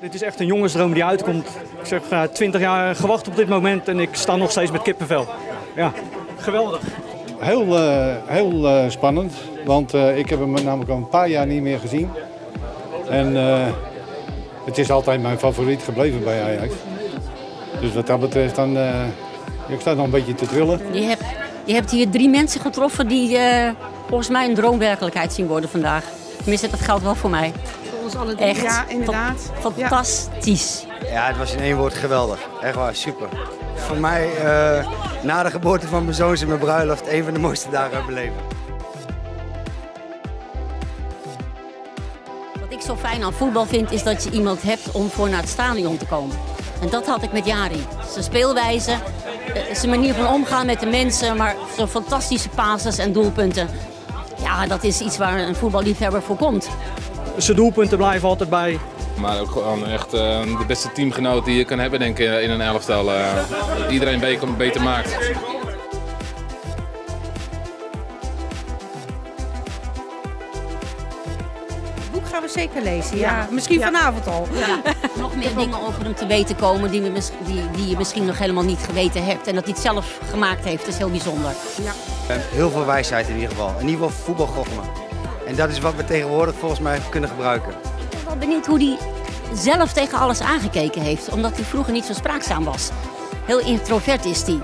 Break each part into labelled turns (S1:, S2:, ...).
S1: Dit is echt een jongensdroom die uitkomt. Ik zeg uh, 20 jaar gewacht op dit moment en ik sta nog steeds met kippenvel. Ja, geweldig.
S2: Heel, uh, heel uh, spannend, want uh, ik heb hem namelijk al een paar jaar niet meer gezien. En het is altijd mijn favoriet gebleven bij Ajax. Dus wat dat betreft, dan, ik sta nog een beetje te trillen.
S3: Je hebt, je hebt hier drie mensen getroffen die volgens mij een droomwerkelijkheid zien worden vandaag. Tenminste, dat geldt wel voor mij.
S4: Ons alle drie,
S3: Echt
S4: ja, inderdaad.
S3: fantastisch.
S5: Ja, het was in één woord geweldig. Echt waar, super. Voor mij, uh, na de geboorte van mijn zoon en mijn bruiloft, een van de mooiste dagen beleven.
S3: Wat ik zo fijn aan voetbal vind, is dat je iemand hebt om voor naar het stadion te komen. En dat had ik met Jari. Zijn speelwijze, zijn manier van omgaan met de mensen, maar zo'n fantastische passes en doelpunten. Ja, dat is iets waar een voetballiefhebber voor komt.
S1: Zijn doelpunten blijven altijd bij.
S6: Maar ook gewoon echt uh, de beste teamgenoot die je kan hebben denk ik, in een elftal. Uh, iedereen beter, beter maakt.
S4: Het boek gaan we zeker lezen, ja. ja. Misschien ja. vanavond al.
S3: Ja. nog meer dingen over hem te weten komen die, we, die, die je misschien nog helemaal niet geweten hebt. En dat hij het zelf gemaakt heeft, is heel bijzonder.
S5: Ja. Heel veel wijsheid in ieder geval. In ieder geval voetbalgochme. En dat is wat we tegenwoordig volgens mij kunnen gebruiken.
S3: Ik ben wel benieuwd hoe hij zelf tegen alles aangekeken heeft. Omdat hij vroeger niet zo spraakzaam was. Heel introvert is hij.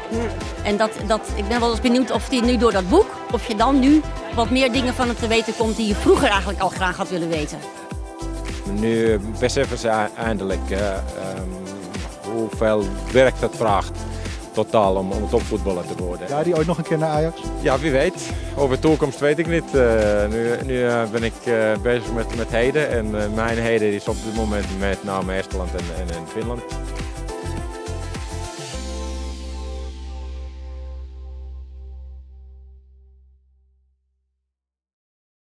S3: En dat, dat, ik ben wel eens benieuwd of hij nu door dat boek, of je dan nu wat meer dingen van hem te weten komt die je vroeger eigenlijk al graag had willen weten.
S7: Nu beseffen ze eindelijk uh, um, hoeveel werk dat vraagt totaal om, om topvoetballer te worden.
S8: Ja, die ooit nog een keer naar Ajax?
S7: Ja, wie weet. Over de toekomst weet ik niet. Uh, nu nu uh, ben ik uh, bezig met, met heden en mijn heden is op dit moment met name Estland en, en, en Finland.